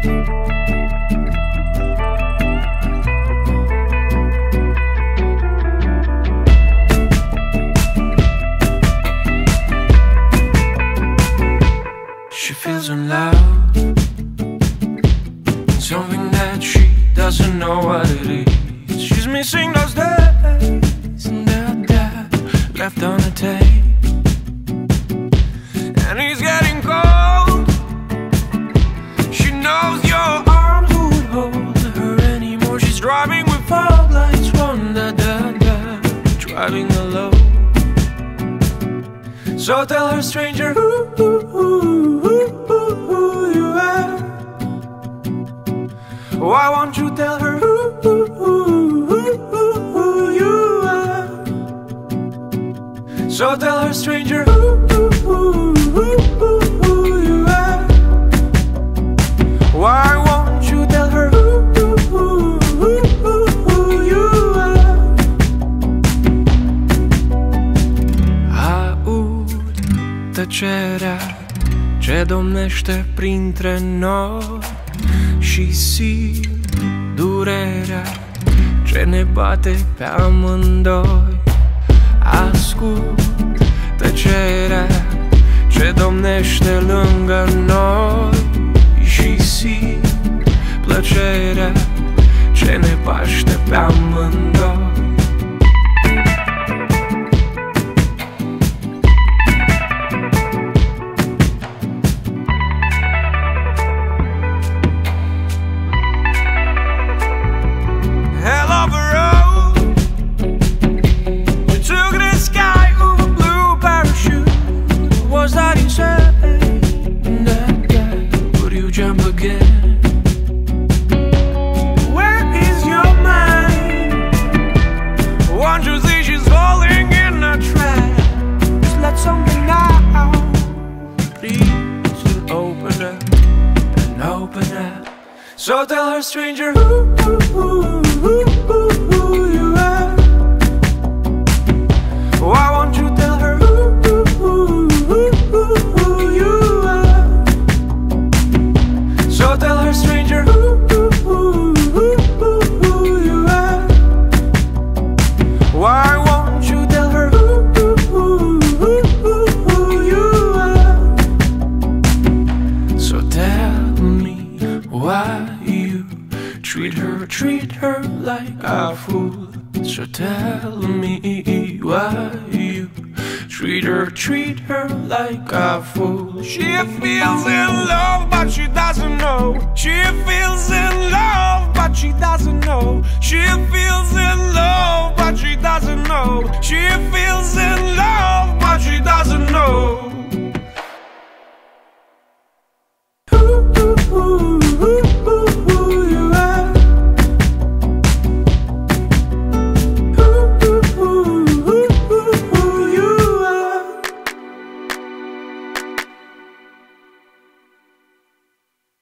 She feels in love. Something that she doesn't know what it is. She's missing those days And that left on the table. Driving with fog lights, da da da, driving alone. So tell her, stranger, who, who, who, who, who, you are. Why won't you tell her who, who, who, who, who, who you are? So tell her, stranger, who, who, who, who, who, who you are. Why tăcerea ce domnește printre noi și simt durerea ce ne bate pe amândoi. Ascult tăcerea ce domnește lângă noi și simt plăcerea ce ne paște pe amândoi. So tell her, stranger, who, who, who, who, who, who you are. Why won't you tell her who, who, who, who, who, who you are? So tell her, stranger, who, who, who, who, who, who you are. Why Treat her, treat her like a fool. So tell me why you treat her, treat her like a fool. She feels in love, but she doesn't know. She feels in love, but she doesn't.